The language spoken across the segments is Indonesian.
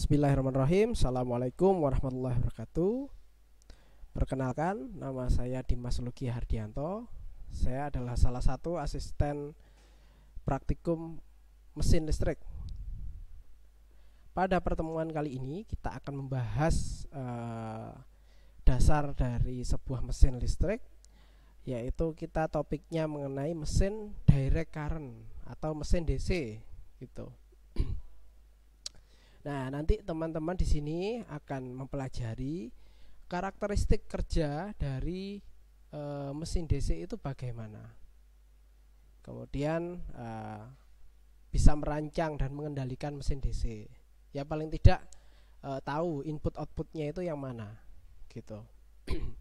Bismillahirrahmanirrahim. Assalamualaikum warahmatullahi wabarakatuh. Perkenalkan Nama saya Dimas Luki Hardianto. Saya adalah salah satu asisten Praktikum Mesin listrik. Pada pertemuan kali ini Kita akan membahas uh, Dasar dari sebuah mesin listrik Yaitu kita topiknya mengenai mesin direct current Atau mesin DC gitu Nah, nanti teman-teman di sini akan mempelajari karakteristik kerja dari e, mesin DC itu bagaimana. Kemudian e, bisa merancang dan mengendalikan mesin DC. Ya paling tidak e, tahu input outputnya itu yang mana, gitu.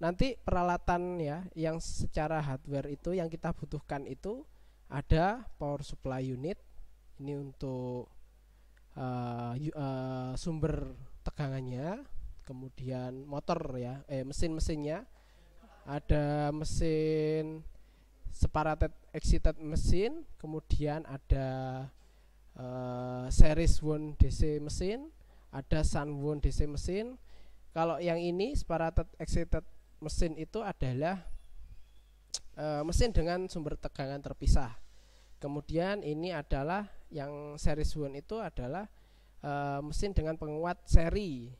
nanti peralatan ya yang secara hardware itu yang kita butuhkan itu ada power supply unit ini untuk uh, uh, sumber tegangannya, kemudian motor ya, eh mesin-mesinnya, ada mesin separated excited mesin, kemudian ada uh, series one DC mesin, ada sun one DC mesin. Kalau yang ini separated excited mesin itu adalah uh, mesin dengan sumber tegangan terpisah. Kemudian ini adalah yang series one itu adalah uh, mesin dengan penguat seri.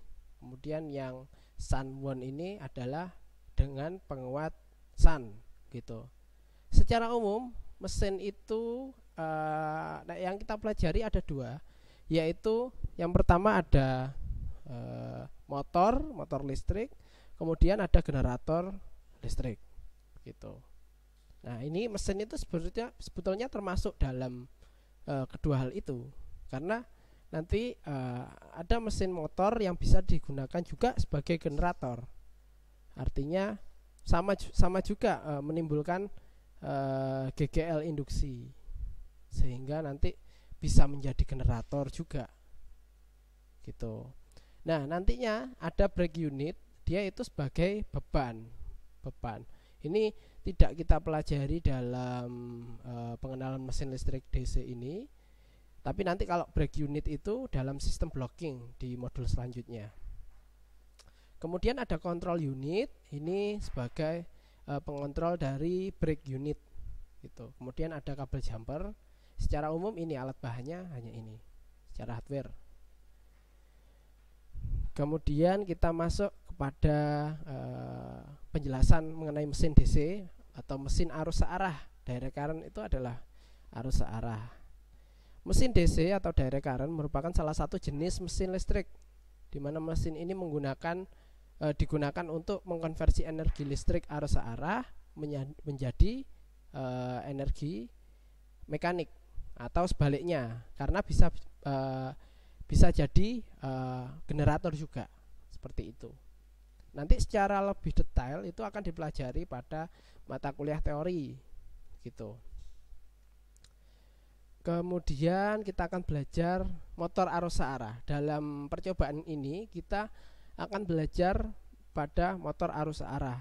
Kemudian yang Sun One ini adalah dengan penguat Sun gitu. Secara umum mesin itu uh, yang kita pelajari ada dua, yaitu yang pertama ada uh, motor, motor listrik, kemudian ada generator listrik gitu. Nah, ini mesin itu sebetulnya sebetulnya termasuk dalam uh, kedua hal itu. Karena nanti uh, ada mesin motor yang bisa digunakan juga sebagai generator. Artinya sama sama juga uh, menimbulkan uh, GGL induksi. Sehingga nanti bisa menjadi generator juga. Gitu. Nah nantinya ada brake unit dia itu sebagai beban. Beban. Ini tidak kita pelajari dalam uh, pengenalan mesin listrik DC ini. Tapi nanti kalau brake unit itu dalam sistem blocking di modul selanjutnya. Kemudian ada control unit, ini sebagai uh, pengontrol dari brake unit gitu. Kemudian ada kabel jumper. Secara umum ini alat bahannya hanya ini secara hardware. Kemudian kita masuk kepada uh, penjelasan mengenai mesin DC atau mesin arus searah. Direct current itu adalah arus searah. Mesin DC atau direct current merupakan salah satu jenis mesin listrik di mana mesin ini menggunakan e, digunakan untuk mengkonversi energi listrik arus searah menjadi e, energi mekanik atau sebaliknya karena bisa e, bisa jadi e, generator juga seperti itu. Nanti secara lebih detail itu akan dipelajari pada mata kuliah teori gitu. Kemudian kita akan belajar motor arus searah. Dalam percobaan ini kita akan belajar pada motor arus searah.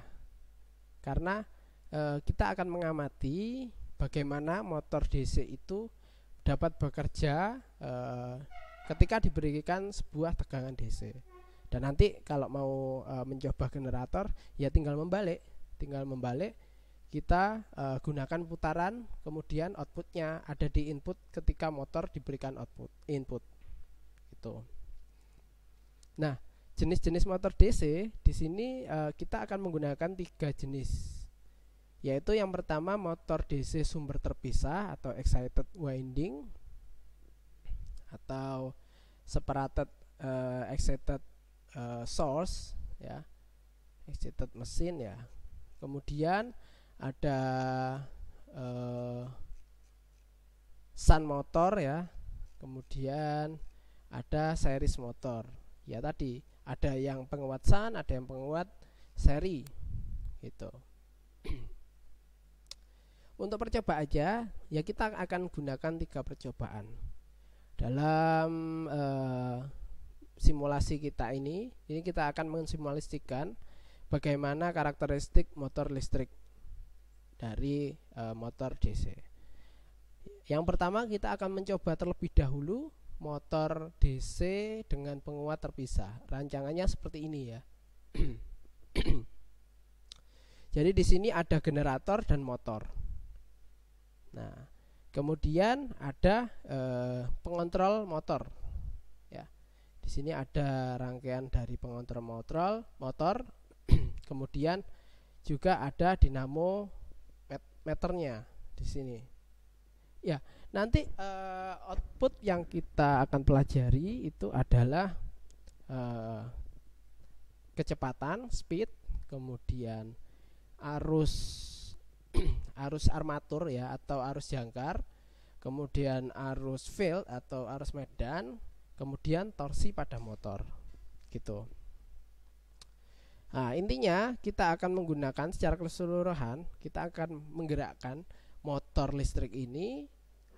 Karena e, kita akan mengamati bagaimana motor DC itu dapat bekerja e, ketika diberikan sebuah tegangan DC dan nanti kalau mau e, mencoba generator ya tinggal membalik. Tinggal membalik kita e, gunakan putaran kemudian outputnya ada di input ketika motor diberikan output input. Itu nah jenis-jenis motor DC di sini e, kita akan menggunakan tiga jenis. Yaitu yang pertama motor DC sumber terpisah atau excited winding atau separated uh, excited uh, source ya. Excited mesin ya. Kemudian ada uh, sun motor ya. Kemudian ada series motor. Ya tadi ada yang penguat sun ada yang penguat seri gitu. Untuk percoba aja ya kita akan gunakan tiga percobaan. Dalam uh, simulasi kita ini ini kita akan mensimulasikan bagaimana karakteristik motor listrik dari e, motor DC. Yang pertama kita akan mencoba terlebih dahulu motor DC dengan penguat terpisah. Rancangannya seperti ini ya. Jadi di sini ada generator dan motor. Nah, kemudian ada eh, pengontrol motor. Di sini ada rangkaian dari pengontrol motor, motor. kemudian juga ada dinamo meternya di sini. Ya, nanti uh, output yang kita akan pelajari itu adalah uh, kecepatan speed kemudian arus arus armatur ya atau arus jangkar kemudian arus field atau arus medan kemudian torsi pada motor gitu. Nah, intinya kita akan menggunakan secara keseluruhan, kita akan menggerakkan motor listrik ini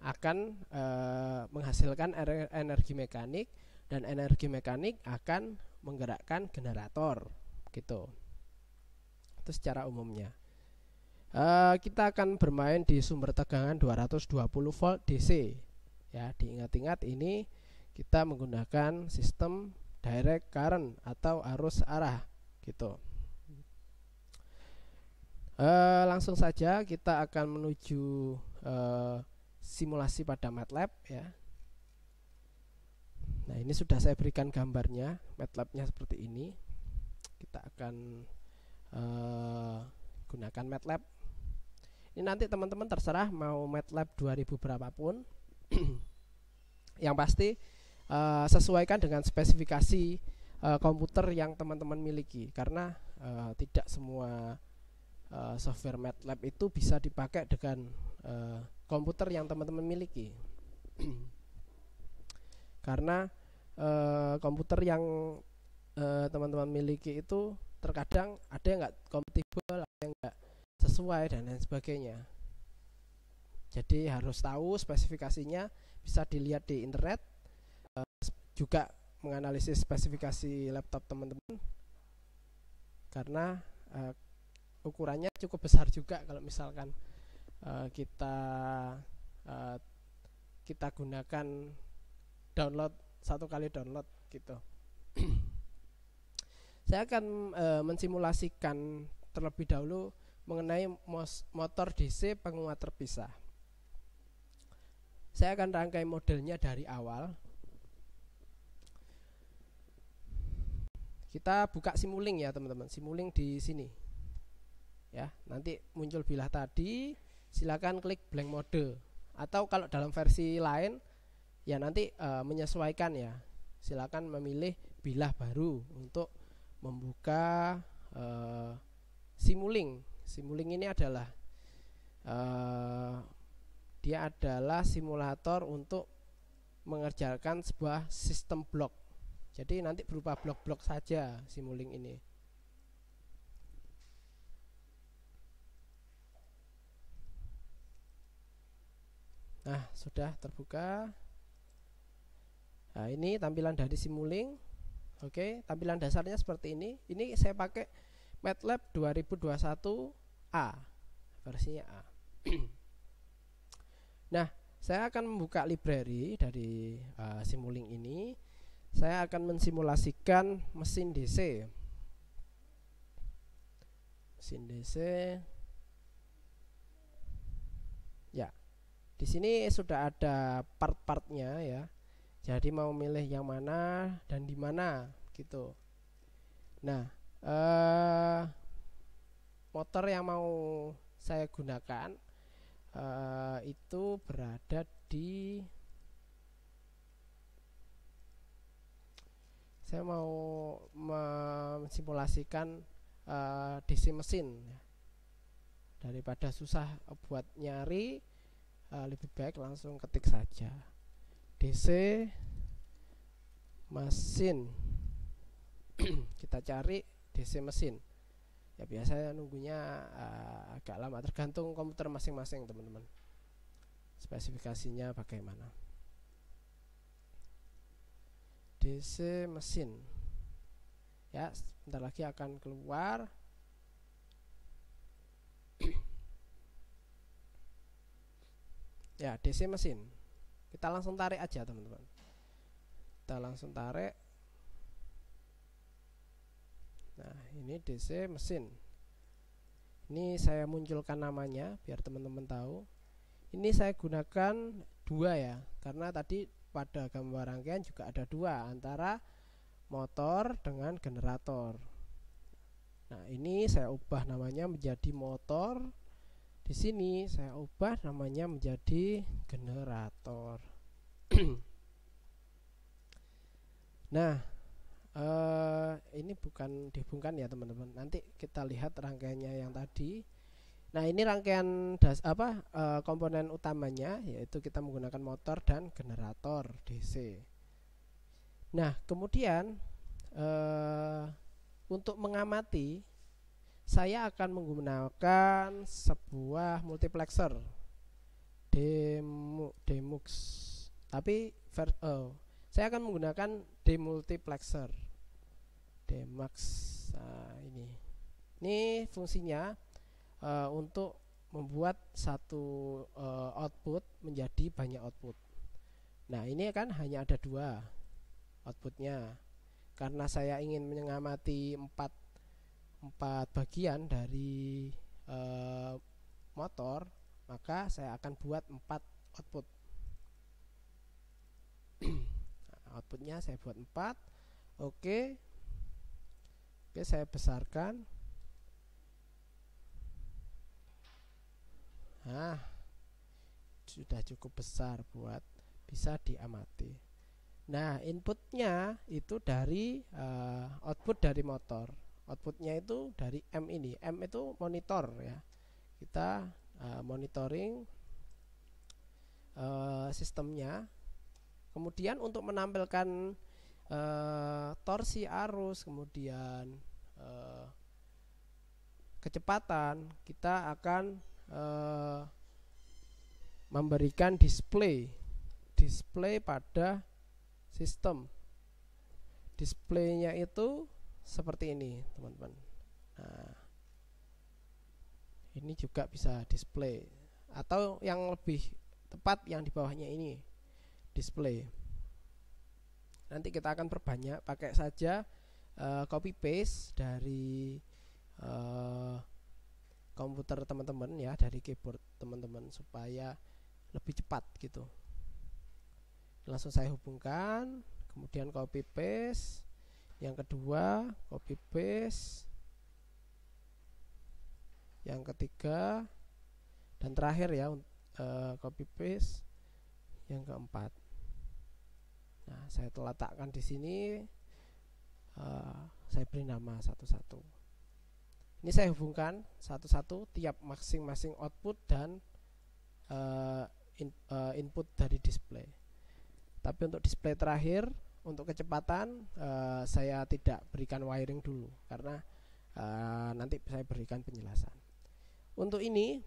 akan e, menghasilkan energi mekanik dan energi mekanik akan menggerakkan generator gitu. Itu secara umumnya. E, kita akan bermain di sumber tegangan 220 volt DC ya diingat-ingat ini kita menggunakan sistem direct current atau arus arah gitu e, langsung saja kita akan menuju e, simulasi pada MATLAB ya. Nah, ini sudah saya berikan gambarnya, MATLAB-nya seperti ini. Kita akan uh, gunakan MATLAB. Ini nanti teman-teman terserah mau MATLAB 2000 berapapun. yang pasti uh, sesuaikan dengan spesifikasi uh, komputer yang teman-teman miliki. Karena uh, tidak semua uh, software MATLAB itu bisa dipakai dengan uh, komputer yang teman-teman miliki. Karena e, komputer yang teman-teman e, miliki itu terkadang ada yang nggak kompatibel ada yang nggak sesuai dan lain sebagainya. Jadi harus tahu spesifikasinya bisa dilihat di internet juga menganalisis spesifikasi laptop teman-teman karena e, ukurannya cukup besar juga kalau misalkan uh, kita uh, kita gunakan download satu kali download gitu. Saya akan uh, mensimulasikan terlebih dahulu mengenai motor DC penguat terpisah. Saya akan rangkai modelnya dari awal. Kita buka simuling ya teman-teman. Simuling di sini. Ya, nanti muncul bilah tadi. Silakan klik blank mode. Atau kalau dalam versi lain ya nanti e, menyesuaikan ya. Silakan memilih bilah baru untuk membuka e, simuling simuling ini adalah e, dia adalah simulator untuk mengerjakan sebuah sistem blok jadi nanti berupa blok-blok saja simuling ini Nah, sudah terbuka. Nah, ini tampilan dari Simuling. Oke, tampilan dasarnya seperti ini. Ini saya pakai MATLAB 2021A. Versinya A. nah, saya akan membuka library dari uh, Simuling ini. Saya akan mensimulasikan mesin DC. Mesin DC. Ya. Di sini sudah ada part-partnya ya. Jadi mau milih yang mana dan di mana gitu. Nah, eh, motor yang mau saya gunakan eh, itu berada di saya mau mensimulasikan uh, DC mesin ya. daripada susah buat nyari uh, lebih baik langsung ketik saja. DC mesin. Kita cari DC mesin. Ya biasanya nunggunya uh, agak lama tergantung komputer masing-masing teman-teman. Spesifikasinya bagaimana DC mesin. Ya sebentar lagi akan keluar. Ya DC mesin. Kita langsung tarik aja teman-teman. Kita langsung tarik. Nah ini DC mesin. Ini saya munculkan namanya biar teman-teman tahu. Ini saya gunakan dua ya karena tadi pada gambar rangkaian juga ada dua antara motor dengan generator. Nah ini saya ubah namanya menjadi motor. Di sini saya ubah namanya menjadi generator. Nah uh, ini bukan dihubungkan ya teman-teman. Nanti kita lihat rangkaiannya yang tadi nah ini rangkaian das apa uh, komponen utamanya yaitu kita menggunakan motor dan generator DC nah kemudian uh, untuk mengamati saya akan menggunakan sebuah multiplexer. Demo demux. Tapi ver, oh, saya akan menggunakan demultiplexer. Demax nah, ini. Ini fungsinya uh, untuk membuat satu uh, output menjadi banyak output. Nah ini kan hanya ada dua outputnya. Karena saya ingin mengamati empat empat bagian dari uh, motor maka saya akan buat empat output. Nah, outputnya saya buat empat. Oke. Oke saya besarkan nah sudah cukup besar buat bisa diamati. Nah inputnya itu dari uh, output dari motor. Outputnya itu dari M ini. M itu monitor ya. Kita uh, monitoring uh, sistemnya. Kemudian untuk menampilkan uh, torsi arus kemudian uh, kecepatan kita akan uh, memberikan display display pada sistem. Displaynya itu seperti ini teman-teman. Nah, ini juga bisa display. Atau yang lebih tepat yang di bawahnya ini display. Nanti kita akan perbanyak pakai saja uh, copy paste dari uh, komputer teman-teman ya dari keyboard teman-teman supaya lebih cepat gitu. Langsung saya hubungkan kemudian copy paste. Yang kedua copy paste. Yang ketiga dan terakhir ya uh, copy paste. Yang keempat. Nah saya letakkan di sini. Uh, saya beri nama satu-satu ini saya hubungkan satu-satu tiap masing-masing output dan uh, in, uh, input dari display tapi untuk display terakhir untuk kecepatan uh, saya tidak berikan wiring dulu karena uh, nanti saya berikan penjelasan. Untuk ini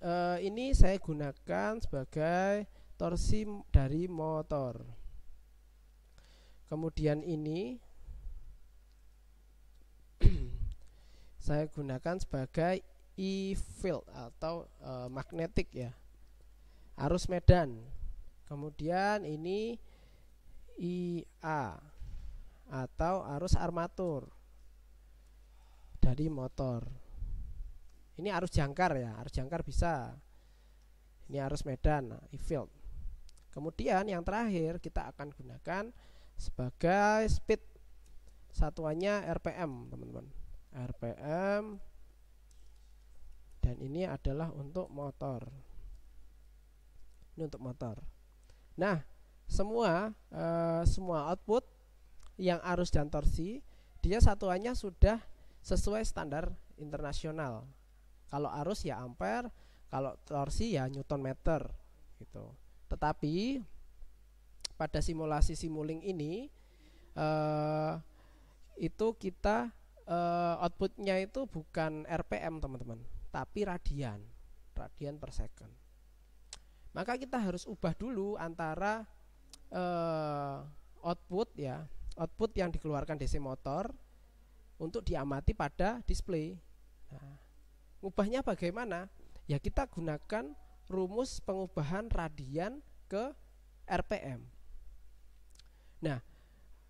uh, ini saya gunakan sebagai torsi dari motor. Kemudian ini saya gunakan sebagai e-field atau uh, magnetik ya. Arus medan. Kemudian ini IA atau arus armatur dari motor. Ini arus jangkar ya, arus jangkar bisa. Ini arus medan, nah, e-field. Kemudian yang terakhir kita akan gunakan sebagai speed satuannya RPM, teman-teman. RPM dan ini adalah untuk motor. Ini untuk motor. Nah, semua uh, semua output yang arus dan torsi dia satuannya sudah sesuai standar internasional. Kalau arus ya ampere, kalau torsi ya newton meter gitu. Tetapi pada simulasi simuling ini uh, itu kita uh, outputnya itu bukan RPM teman-teman, tapi radian, radian per second. Maka kita harus ubah dulu antara uh, output ya output yang dikeluarkan DC motor untuk diamati pada display. Nah, ngubahnya bagaimana? Ya kita gunakan rumus pengubahan radian ke RPM. Nah,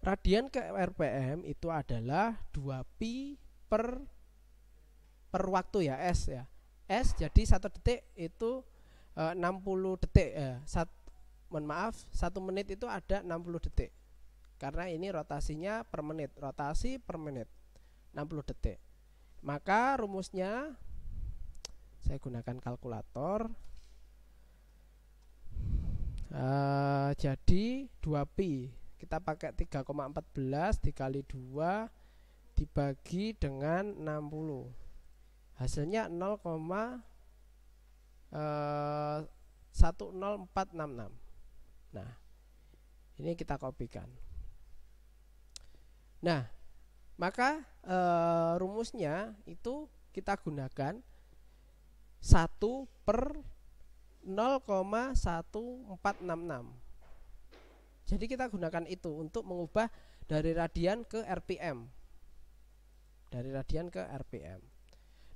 radian ke RPM itu adalah 2 pi per per waktu ya S ya. S jadi satu detik itu e, 60 detik ya sat, mohon maaf satu menit itu ada 60 detik. Karena ini rotasinya per menit rotasi per menit 60 detik. Maka rumusnya saya gunakan kalkulator. Uh, jadi 2pi kita pakai 3,14 dikali 2 dibagi dengan 60 hasilnya 0, uh, 10466 nah ini kita kopikan. Nah maka uh, rumusnya itu kita gunakan 1 per 0,1466 jadi kita gunakan itu untuk mengubah dari radian ke RPM dari radian ke RPM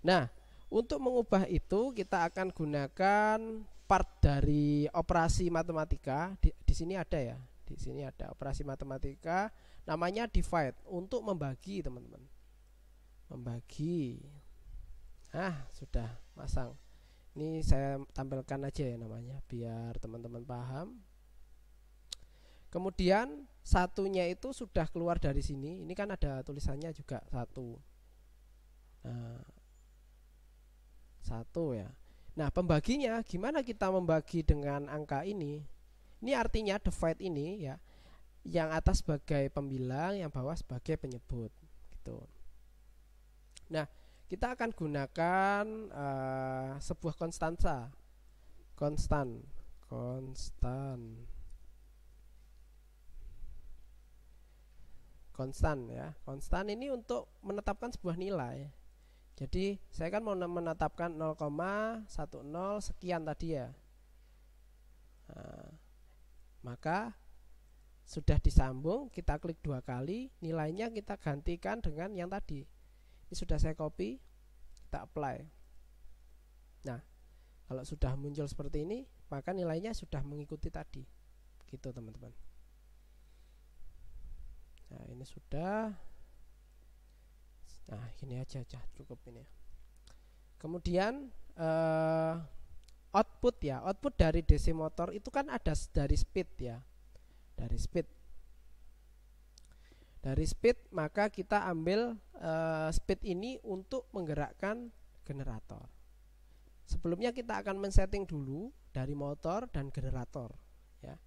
Nah, untuk mengubah itu kita akan gunakan part dari operasi matematika. Di, di sini ada ya. Di sini ada operasi matematika namanya divide untuk membagi, teman-teman. Membagi. Ah, sudah masang. Ini saya tampilkan aja ya namanya biar teman-teman paham. Kemudian satunya itu sudah keluar dari sini. Ini kan ada tulisannya juga satu. Nah, satu ya. Nah, pembaginya gimana kita membagi dengan angka ini? Ini artinya divide ini ya, yang atas sebagai pembilang, yang bawah sebagai penyebut gitu. Nah, kita akan gunakan uh, sebuah konstansa. Konstan, konstan. Konstan ya. Konstan ini untuk menetapkan sebuah nilai jadi saya kan mau menetapkan 0,10 sekian tadi ya. Nah, maka sudah disambung, kita klik dua kali, nilainya kita gantikan dengan yang tadi. Ini sudah saya copy, kita apply. Nah, kalau sudah muncul seperti ini, maka nilainya sudah mengikuti tadi. Gitu teman-teman. Nah, ini sudah Nah, ini aja aja cukup ini. Kemudian uh, output ya, output dari DC motor itu kan ada dari speed ya. Dari speed. Dari speed maka kita ambil uh, speed ini untuk menggerakkan generator. Sebelumnya kita akan men-setting dulu dari motor dan generator ya.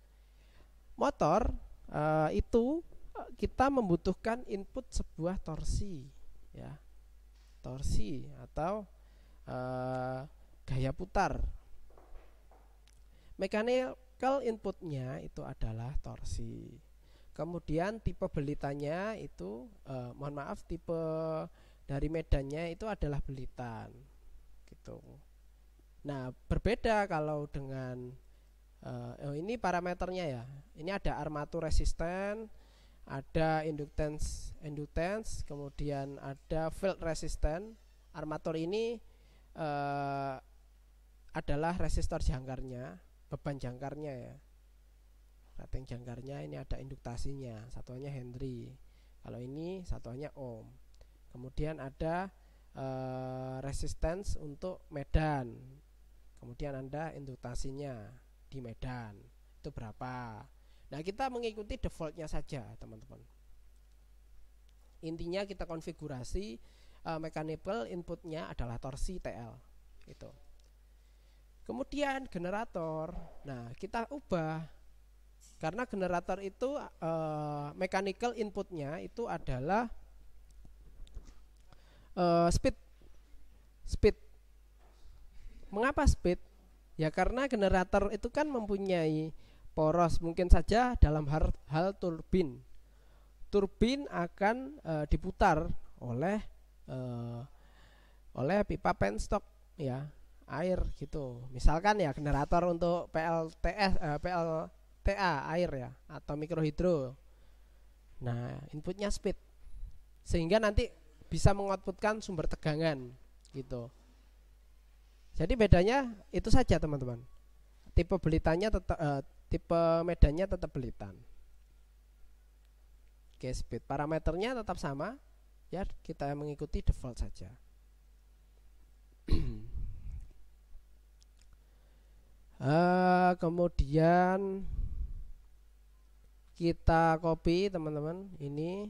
Motor uh, itu kita membutuhkan input sebuah torsi ya. Torsi atau uh, gaya putar. Mechanical inputnya itu adalah torsi. Kemudian tipe belitannya itu uh, mohon maaf tipe dari medannya itu adalah belitan gitu. Nah berbeda kalau dengan uh, oh ini parameternya ya. Ini ada armatur resisten ada inductance inductance kemudian ada field resistant armatur ini uh, adalah resistor jangkarnya beban jangkarnya ya. Rating jangkarnya ini ada induktasinya satuannya Henry. Kalau ini satuannya ohm. Kemudian ada uh, resistance untuk medan. Kemudian anda induktasinya di medan. Itu berapa Nah, kita mengikuti defaultnya saja, teman-teman. Intinya kita konfigurasi uh, mechanical inputnya adalah torsi TL, itu. Kemudian generator, nah kita ubah karena generator itu uh, mechanical inputnya itu adalah uh, speed, speed. Mengapa speed? Ya karena generator itu kan mempunyai poros. Mungkin saja dalam hal, hal turbin. Turbin akan e, diputar oleh e, oleh pipa penstock ya air gitu. Misalkan ya generator untuk PLTS e, PLTA air ya atau mikrohidro. Nah inputnya speed. Sehingga nanti bisa mengoutputkan sumber tegangan gitu. Jadi bedanya itu saja teman-teman. Tipe belitannya tetap tipe medannya tetap belitan. Oke. speed parameternya tetap sama ya kita mengikuti default saja uh, kemudian kita copy teman-teman ini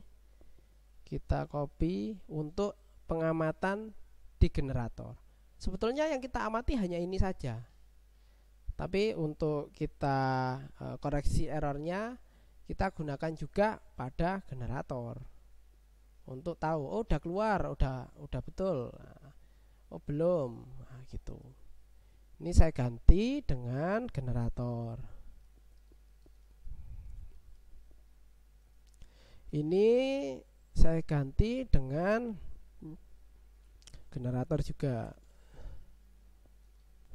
kita copy untuk pengamatan di generator sebetulnya yang kita amati hanya ini saja tapi untuk kita uh, koreksi errornya kita gunakan juga pada generator. Untuk tahu oh udah keluar udah udah betul. Nah, oh belum. Nah, gitu. Ini saya ganti dengan generator. Ini saya ganti dengan generator juga.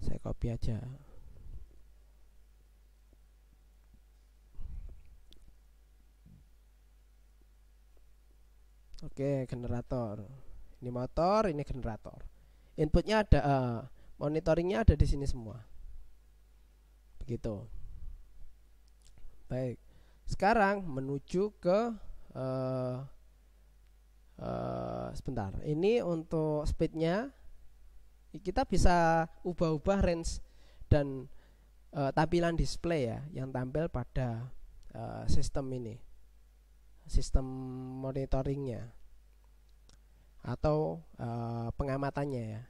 Saya copy aja Oke, generator. Ini motor, ini generator. Inputnya ada, uh, monitoringnya ada di sini semua. Begitu. Baik. Sekarang menuju ke uh, uh, sebentar. Ini untuk speednya kita bisa ubah-ubah range dan uh, tampilan display ya yang tampil pada uh, sistem ini sistem monitoringnya atau uh, pengamatannya ya.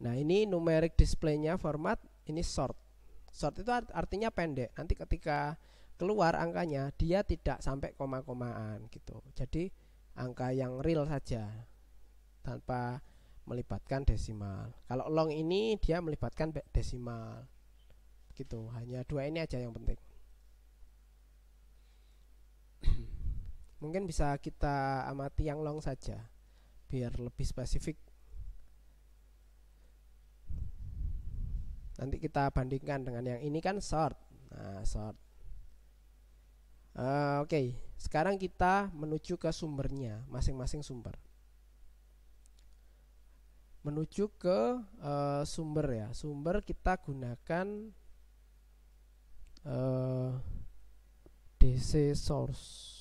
Nah ini numeric displaynya format ini short. Short itu artinya pendek. Nanti ketika keluar angkanya dia tidak sampai koma-komaan gitu. Jadi angka yang real saja tanpa melibatkan desimal. Kalau long ini dia melibatkan desimal. Gitu. Hanya dua ini aja yang penting. Mungkin bisa kita amati yang long saja biar lebih spesifik. Nanti kita bandingkan dengan yang ini kan short. Nah short. Uh, oke okay. sekarang kita menuju ke sumbernya masing-masing sumber. Menuju ke uh, sumber ya. Sumber kita gunakan uh, eh, DC source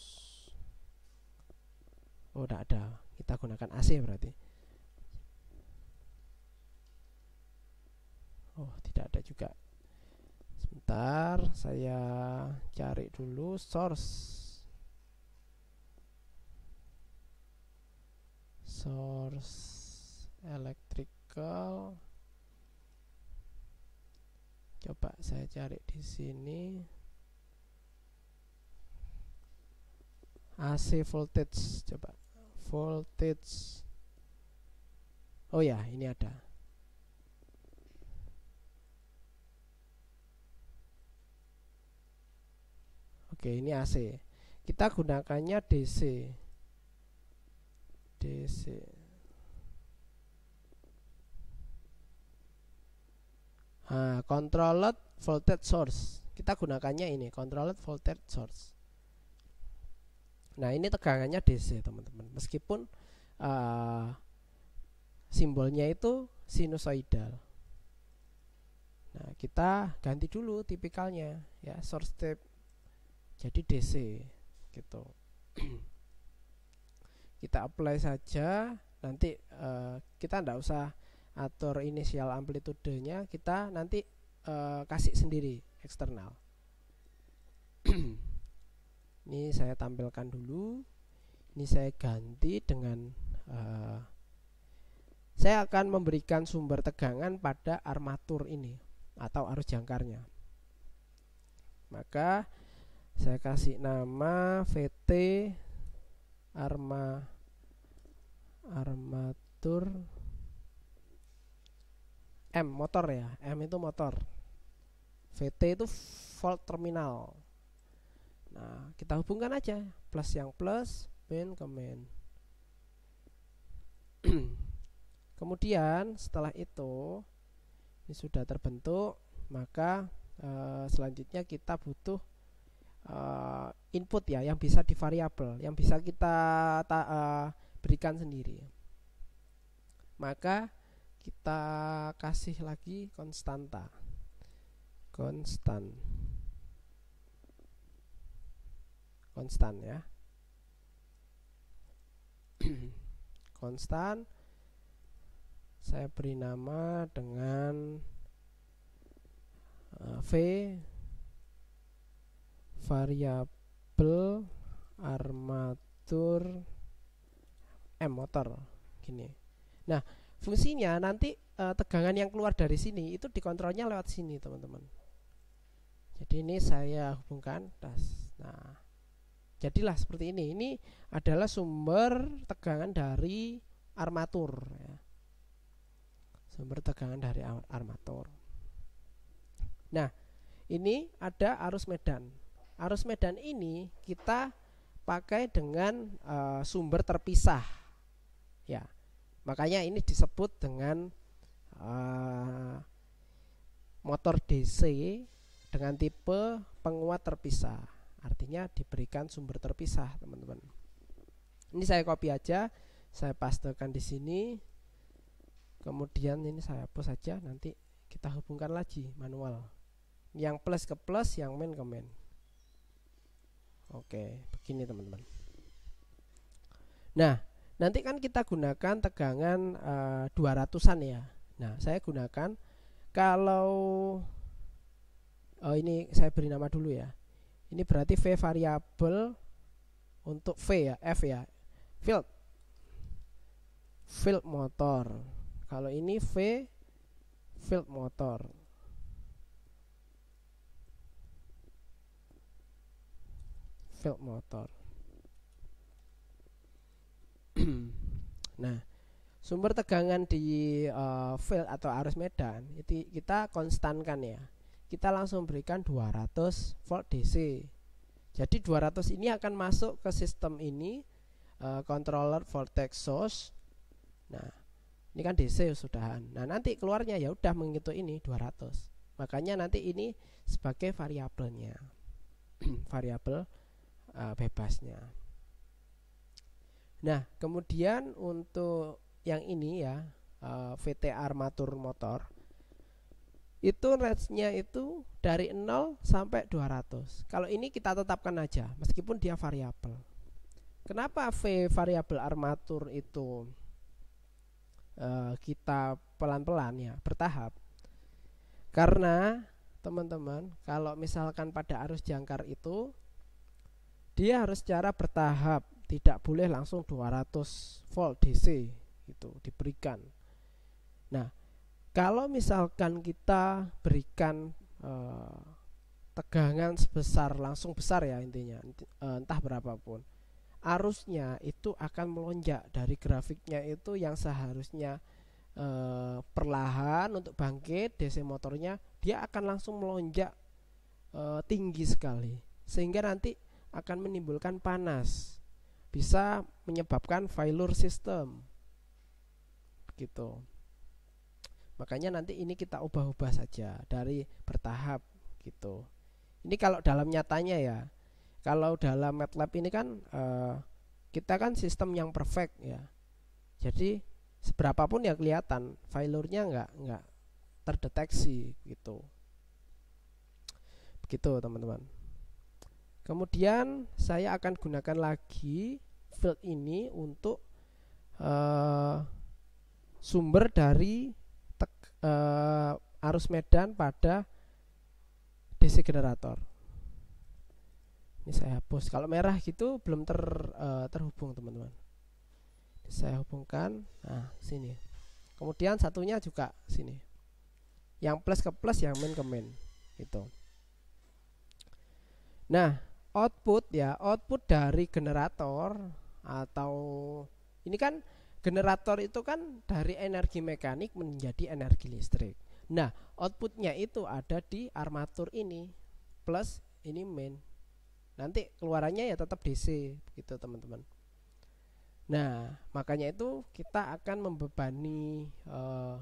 oh tidak ada. Kita gunakan AC berarti. Oh tidak ada juga. Sebentar saya cari dulu source. Source electrical. Coba saya cari di sini. AC voltage coba voltage. Oh ya ini ada. Oke ini AC kita gunakannya DC DC Nah, controlled voltage source. Kita gunakannya ini, controlled voltage source. Nah ini tegangannya DC teman-teman. Meskipun uh, simbolnya itu sinusoidal. Nah kita ganti dulu tipikalnya ya source step jadi DC gitu. kita apply saja nanti uh, kita tidak usah atur inisial amplitudenya kita nanti uh, kasih sendiri eksternal ini saya tampilkan dulu. Ini saya ganti dengan uh, saya akan memberikan sumber tegangan pada armatur ini atau arus jangkarnya. Maka saya kasih nama VT arma armatur M motor ya. M itu motor. VT itu volt terminal Nah, kita hubungkan aja plus yang plus, min ke min. Kemudian setelah itu ini sudah terbentuk, maka uh, selanjutnya kita butuh uh, input ya yang bisa di variabel, yang bisa kita ta, uh, berikan sendiri. Maka kita kasih lagi konstanta. Konstan konstan ya konstan saya beri nama dengan uh, V variabel armatur M motor gini. Nah, fungsinya nanti uh, tegangan yang keluar dari sini itu dikontrolnya lewat sini, teman-teman. Jadi ini saya hubungkan das. Nah, jadilah seperti ini. Ini adalah sumber tegangan dari armatur ya. Sumber tegangan dari armatur. Nah, ini ada arus medan. Arus medan ini kita pakai dengan uh, sumber terpisah. Ya. Makanya ini disebut dengan uh, motor DC dengan tipe penguat terpisah. Artinya diberikan sumber terpisah, teman-teman. Ini saya copy aja, saya pastekan di sini. Kemudian ini saya hapus saja, nanti kita hubungkan lagi manual. Yang plus ke plus, yang min ke min. Oke, begini teman-teman. Nah, nanti kan kita gunakan tegangan uh, eh, 200-an ya. Nah, saya gunakan kalau oh ini saya beri nama dulu ya. Ini berarti V variabel untuk V ya, F ya. Field field motor. Kalau ini V field motor. field motor. nah, sumber tegangan di uh, field atau arus medan itu kita konstankan ya. Kita langsung berikan 200 volt DC. Jadi 200 ini akan masuk ke sistem ini uh, controller voltage source. Nah, ini kan DC sudahan. Nah, nanti keluarnya ya udah menghitung ini 200. Makanya nanti ini sebagai variabelnya. variabel uh, bebasnya. Nah, kemudian untuk yang ini ya uh, VT armatur motor itu range-nya itu dari 0 sampai 200. Kalau ini kita tetapkan aja meskipun dia variabel. Kenapa V variabel armatur itu uh, kita pelan-pelan ya, bertahap? Karena teman-teman, kalau misalkan pada arus jangkar itu dia harus secara bertahap tidak boleh langsung 200 volt DC itu diberikan nah kalau misalkan kita berikan eh, tegangan sebesar langsung besar ya intinya eh, entah berapapun arusnya itu akan melonjak dari grafiknya itu yang seharusnya eh, perlahan untuk bangkit DC motornya dia akan langsung melonjak eh, tinggi sekali. Sehingga nanti akan menimbulkan panas. Bisa menyebabkan failure system. Gitu makanya nanti ini kita ubah-ubah saja dari bertahap gitu. Ini kalau dalam nyatanya ya kalau dalam MATLAB ini kan uh, kita kan sistem yang perfect ya. Jadi seberapapun ya kelihatan failurnya nggak nggak terdeteksi gitu. Begitu teman-teman. Kemudian saya akan gunakan lagi field ini untuk uh, sumber dari uh, arus medan pada DC generator. Ini saya hapus. Kalau merah gitu belum ter uh, terhubung teman-teman. Saya hubungkan. Nah sini. Kemudian satunya juga sini. Yang plus ke plus, yang min ke min. Itu. Nah output ya output dari generator atau ini kan generator itu kan dari energi mekanik menjadi energi listrik. Nah outputnya itu ada di armatur ini plus ini main. Nanti keluarannya ya tetap DC gitu teman-teman. Nah makanya itu kita akan membebani uh,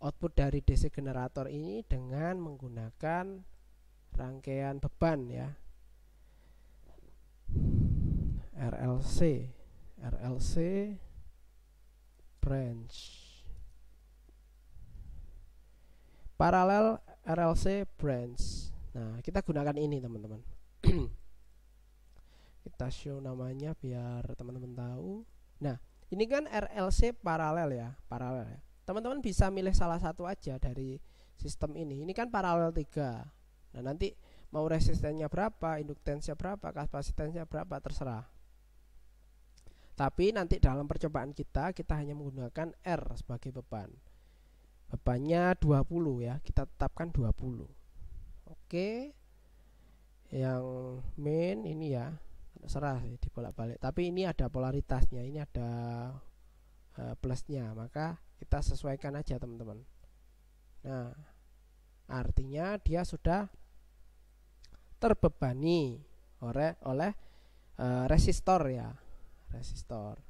output dari DC generator ini dengan menggunakan rangkaian beban ya. RLC RLC branch paralel RLC branch nah kita gunakan ini teman-teman. Kita show namanya biar teman-teman tahu. Nah ini kan RLC paralel ya paralel ya. Teman-teman bisa milih salah satu aja dari sistem ini. Ini kan paralel tiga. Nah nanti mau resistennya berapa induktensinya berapa kapasitasnya berapa terserah tapi nanti dalam percobaan kita kita hanya menggunakan R sebagai beban. Bebannya 20 ya kita tetapkan 20 oke. Yang main ini ya serah dibolak-balik tapi ini ada polaritasnya ini ada uh, plusnya. Maka kita sesuaikan aja teman-teman. Nah artinya dia sudah terbebani oleh oleh uh, resistor ya resistor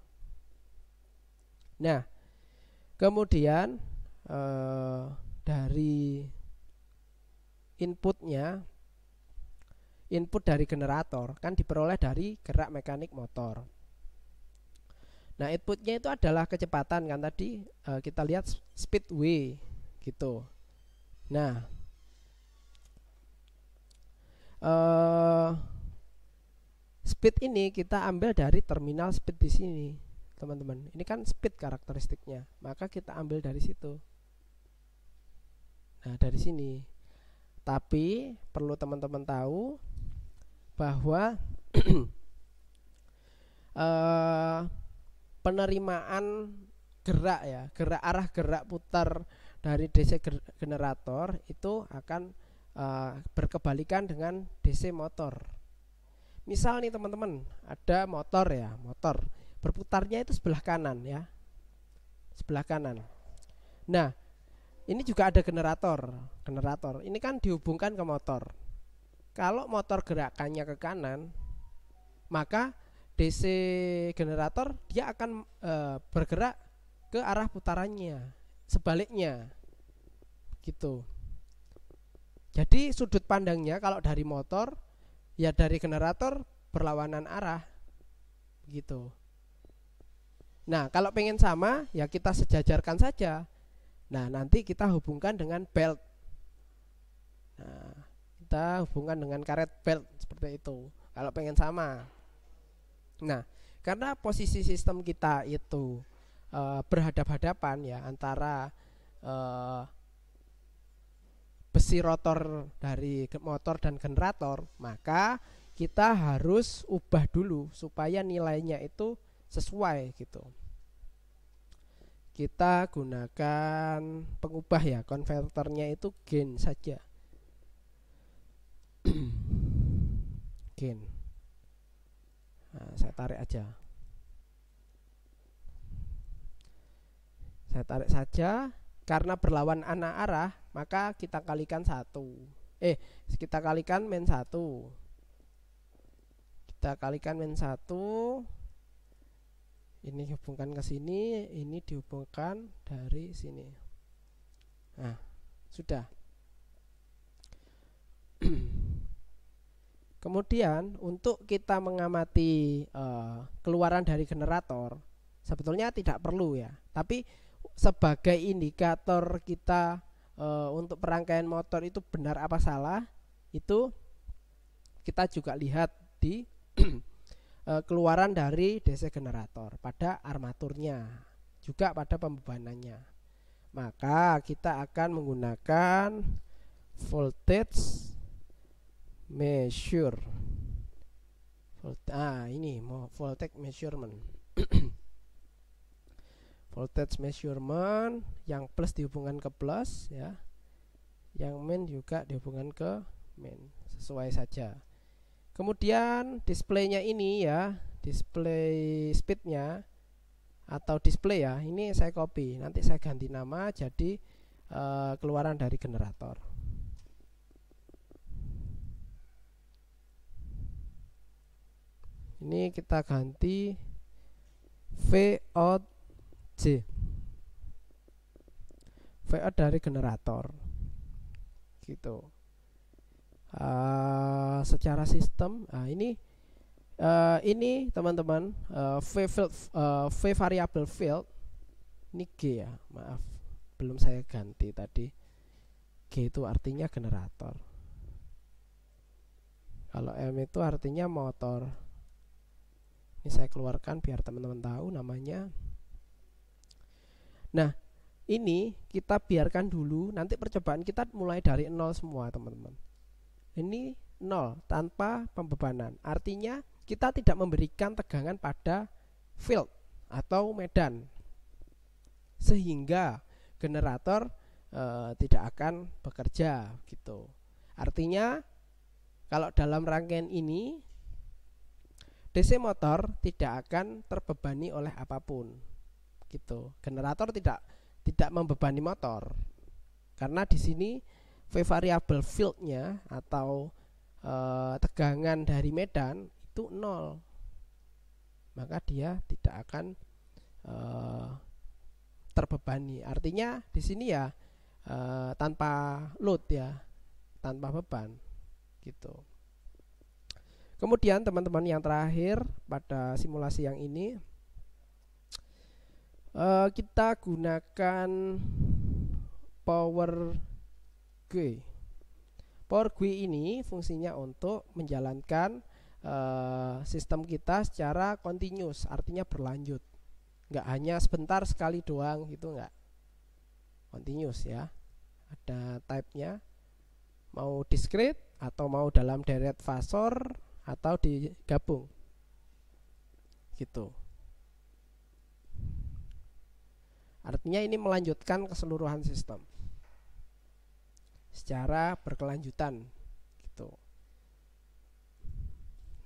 nah kemudian uh, dari inputnya input dari generator kan diperoleh dari gerak mekanik motor. Nah, inputnya itu adalah kecepatan kan tadi e, kita lihat speedway gitu. Nah, e, speed ini kita ambil dari terminal speed di sini, teman-teman. Ini kan speed karakteristiknya, maka kita ambil dari situ. Nah, dari sini. Tapi perlu teman-teman tahu bahwa uh, penerimaan gerak ya, gerak arah gerak putar dari DC generator itu akan uh, berkebalikan dengan DC motor. Misal nih teman-teman, ada motor ya, motor berputarnya itu sebelah kanan ya. Sebelah kanan. Nah, ini juga ada generator. Generator ini kan dihubungkan ke motor kalau motor gerakannya ke kanan, maka DC generator dia akan e, bergerak ke arah putarannya, sebaliknya. Gitu. Jadi sudut pandangnya kalau dari motor ya dari generator berlawanan arah. Gitu. Nah, kalau pengen sama ya kita sejajarkan saja. Nah, nanti kita hubungkan dengan belt. Nah, kita hubungkan dengan karet belt seperti itu kalau pengen sama nah karena posisi sistem kita itu uh, berhadap-hadapan ya antara uh, besi rotor dari motor dan generator maka kita harus ubah dulu supaya nilainya itu sesuai gitu. Kita gunakan pengubah ya konverternya itu gain saja. Gain. Nah, saya tarik aja. Saya tarik saja karena berlawan anak arah maka kita kalikan satu. Eh kita kalikan min satu. Kita kalikan min satu. Ini hubungkan ke sini ini dihubungkan dari sini. Nah sudah. Kemudian untuk kita mengamati uh, keluaran dari generator sebetulnya tidak perlu ya, tapi sebagai indikator kita uh, untuk perangkaian motor itu benar apa salah itu kita juga lihat di uh, keluaran dari DC generator pada armaturnya juga pada pembebanannya. Maka kita akan menggunakan voltage measure ah ini mau voltage measurement voltage measurement yang plus dihubungkan ke plus ya. Yang min juga dihubungkan ke min sesuai saja. Kemudian displaynya ini ya display speednya atau display ya ini saya copy. Nanti saya ganti nama jadi uh, keluaran dari generator. Ini kita ganti V out J. V out dari generator. Gitu. Uh, secara sistem nah ini uh, ini teman-teman uh, V field uh, V variable field ini G ya maaf belum saya ganti tadi. G itu artinya generator. Kalau M itu artinya motor. Ini saya keluarkan biar teman-teman tahu namanya nah ini kita biarkan dulu nanti percobaan kita mulai dari nol semua teman-teman. Ini nol tanpa pembebanan. Artinya kita tidak memberikan tegangan pada field atau medan sehingga generator e, tidak akan bekerja gitu. Artinya kalau dalam rangkaian ini DC motor tidak akan terbebani oleh apa pun gitu. Generator tidak tidak membebani motor. Karena di sini V variable fieldnya atau e, tegangan dari medan itu nol. Maka dia tidak akan e, terbebani. Artinya di sini ya e, tanpa load ya tanpa beban gitu. Kemudian teman-teman yang terakhir pada simulasi yang ini uh, kita gunakan power G. Power G ini fungsinya untuk menjalankan uh, sistem kita secara continuous artinya berlanjut. Nggak hanya sebentar sekali doang gitu nggak? Continuous ya. Ada type-nya. Mau discrete atau mau dalam deret fasor atau digabung. Gitu Artinya ini melanjutkan keseluruhan sistem secara berkelanjutan gitu.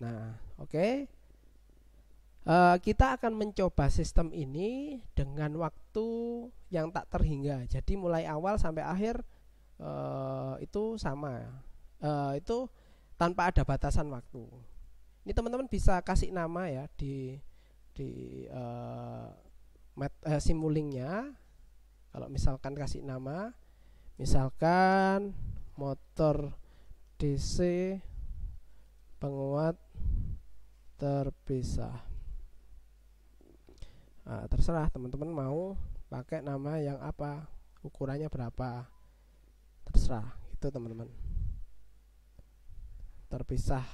Nah, oke. Okay. Uh, eh, kita akan mencoba sistem ini dengan waktu yang tak terhingga. Jadi mulai awal sampai akhir uh, itu sama. Uh, itu tanpa ada batasan waktu. Ini teman-teman bisa kasih nama ya di di uh, mat, uh, simulingnya. Kalau misalkan kasih nama misalkan motor DC penguat terpisah. Nah, terserah teman-teman mau pakai nama yang apa ukurannya berapa. Terserah itu teman-teman. Terpisah.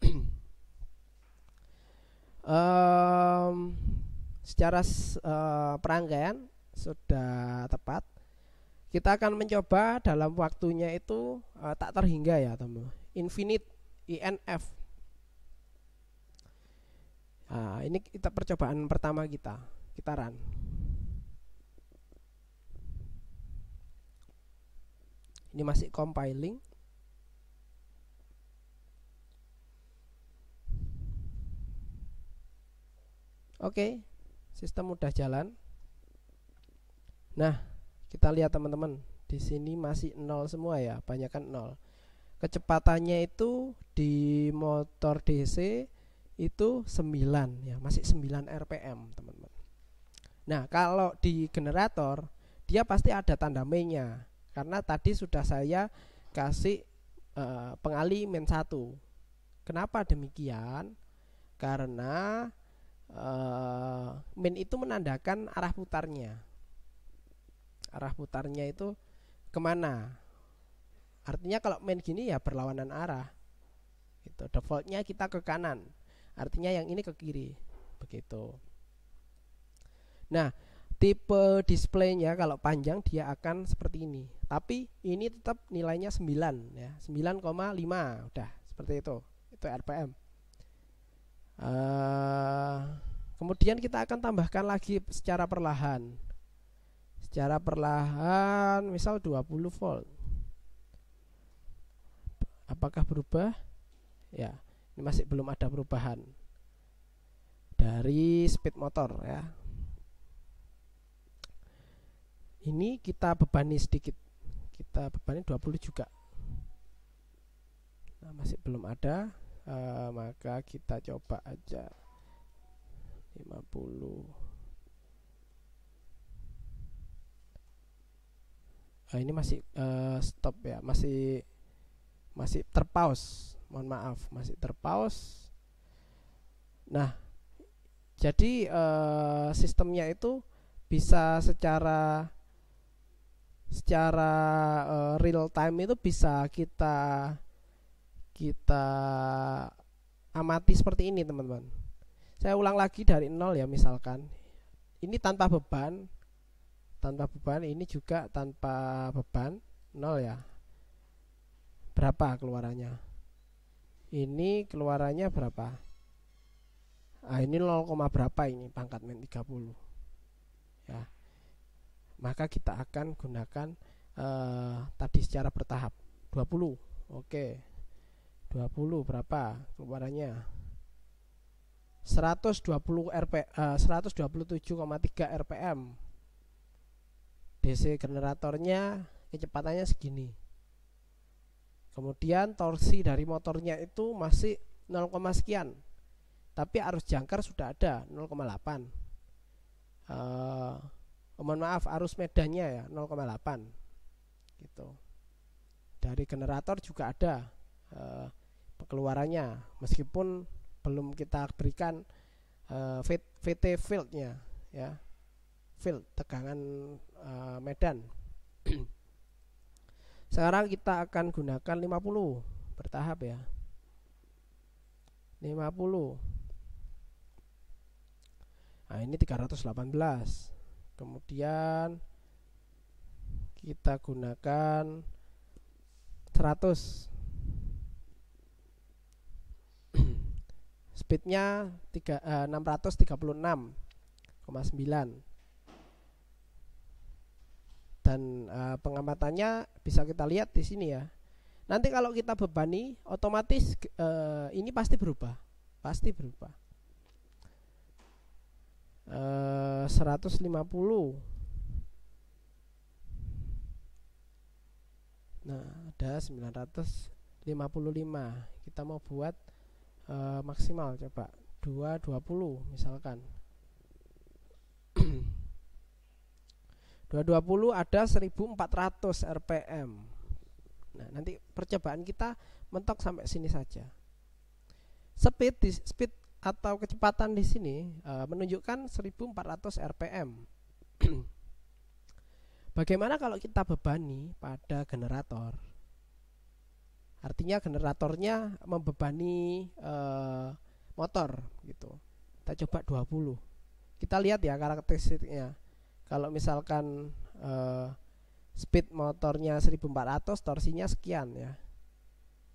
Um, secara uh, perangkaian sudah tepat. Kita akan mencoba dalam waktunya itu uh, tak terhingga ya teman infinite INF nah, ini kita percobaan pertama kita. Kita run. Ini masih compiling. Oke, sistem udah jalan. Nah, kita lihat teman-teman, di sini masih nol semua ya, banyak kan nol. Kecepatannya itu di motor DC itu 9 ya, masih 9 RPM, teman-teman. Nah, kalau di generator dia pasti ada tanda mainnya karena tadi sudah saya kasih uh, pengali main 1. Kenapa demikian? Karena uh, min itu menandakan arah putarnya. Arah putarnya itu ke mana? Artinya kalau main gini ya berlawanan arah. Itu defaultnya kita ke kanan. Artinya yang ini ke kiri. Begitu. Nah tipe displaynya kalau panjang dia akan seperti ini. Tapi ini tetap nilainya 9 ya. 9,5 udah seperti itu. Itu RPM Uh, kemudian kita akan tambahkan lagi secara perlahan. Secara perlahan misal 20 volt. Apakah berubah? Ya, ini masih belum ada perubahan. Dari speed motor ya. Ini kita bebani sedikit. Kita bebani 20 juga. Nah, masih belum ada uh, maka kita coba aja. 50 uh, ini masih uh, stop ya. Masih masih terpaus mohon maaf masih terpaus nah jadi uh, sistemnya itu bisa secara secara uh, real time itu bisa kita kita amati seperti ini teman-teman. Saya ulang lagi dari nol ya misalkan. Ini tanpa beban tanpa beban ini juga tanpa beban nol ya. Berapa keluarannya? Ini keluarannya berapa? Ah ini 0, berapa ini pangkat min 30 ya. Maka kita akan gunakan uh, tadi secara bertahap 20 oke 20 berapa keluarannya? 120 rp uh, 127,3 rpm DC generatornya kecepatannya segini. Kemudian torsi dari motornya itu masih 0, sekian. Tapi arus jangkar sudah ada 0,8 uh, mohon maaf arus medannya ya 0,8 gitu. Dari generator juga ada uh, pengeluarannya meskipun belum kita berikan uh, eh, VT fieldnya ya. Field tegangan uh, medan. Sekarang kita akan gunakan 50 bertahap ya. 50 nah ini 318 kemudian kita gunakan 100 speednya 3, uh, 636,9 dan uh, pengamatannya bisa kita lihat di sini ya. Nanti kalau kita bebani otomatis uh, ini pasti berubah. Pasti berubah. Uh, 150 nah ada 955 kita mau buat uh, maksimal coba 220 misalkan. 220 ada 1400 rpm nah nanti percobaan kita mentok sampai sini saja. Speed di, speed atau kecepatan di sini uh, menunjukkan 1400 rpm bagaimana kalau kita bebani pada generator artinya generatornya membebani uh, motor gitu. Kita coba 20 kita lihat ya karakteristiknya. Kalau misalkan uh, speed motornya 1400 torsinya sekian ya.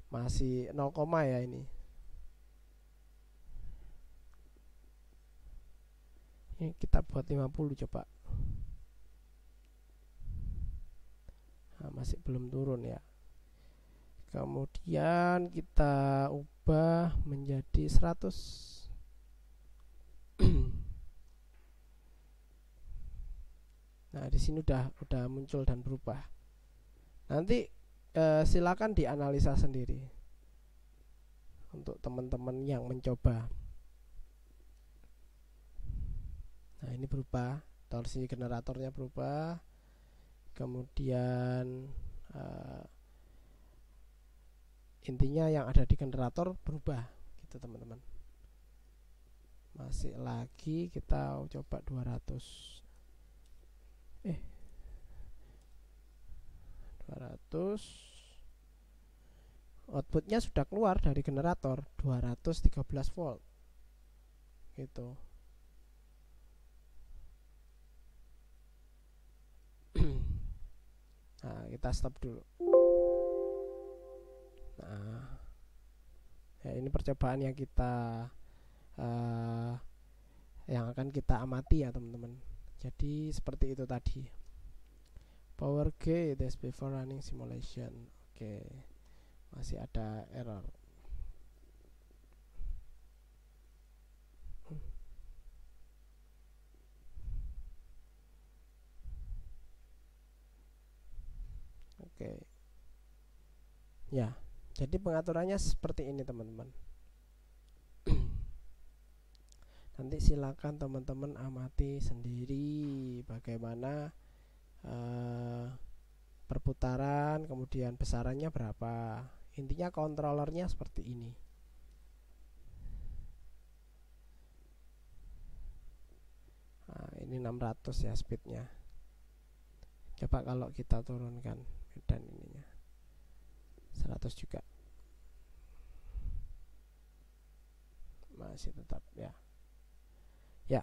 Masih 0, ya ini. Ini kita buat 50 coba. Nah, masih belum turun ya kemudian kita ubah menjadi 100 nah di sini udah udah muncul dan berubah. Nanti eh, silakan dianalisa sendiri untuk teman-teman yang mencoba. Nah ini berubah torsi generatornya berubah. Kemudian uh, intinya yang ada di generator berubah gitu teman-teman. Masih lagi kita coba 200 eh 200 outputnya sudah keluar dari generator 213 volt gitu. Nah kita stop dulu Nah, ya ini percobaan yang kita uh, yang akan kita amati ya teman-teman. Jadi seperti itu tadi. Power gate is before running simulation. Oke. Masih ada error. Oke. Ya. Jadi pengaturannya seperti ini teman-teman. Nanti silakan teman-teman amati sendiri bagaimana uh, perputaran, kemudian besarannya berapa. Intinya kontrolernya seperti ini. Nah, ini 600 ya speednya. Coba kalau kita turunkan dan ininya. 100 juga. Masih tetap ya. Ya